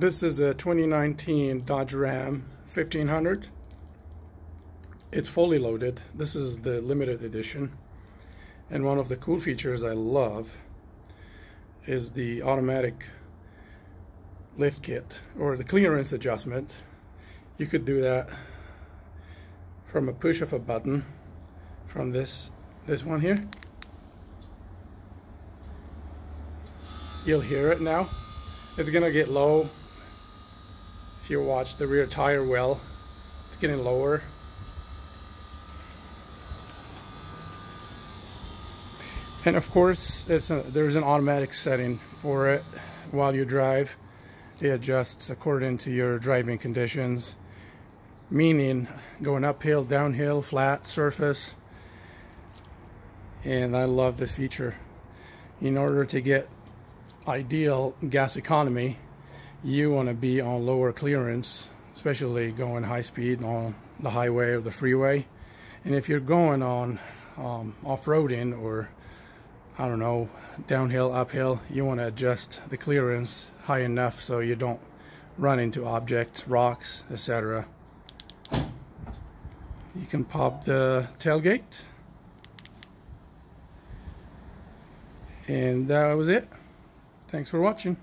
This is a 2019 Dodge Ram 1500. It's fully loaded. This is the limited edition. And one of the cool features I love is the automatic lift kit or the clearance adjustment. You could do that from a push of a button from this this one here. You'll hear it now. It's gonna get low you watch the rear tire well. It's getting lower. And of course, it's a, there's an automatic setting for it while you drive. It adjusts according to your driving conditions, meaning going uphill, downhill, flat, surface. And I love this feature. In order to get ideal gas economy, you want to be on lower clearance, especially going high speed on the highway or the freeway. And if you're going on um, off-roading or I don't know, downhill, uphill, you want to adjust the clearance high enough so you don't run into objects, rocks, etc. You can pop the tailgate. And that was it. Thanks for watching.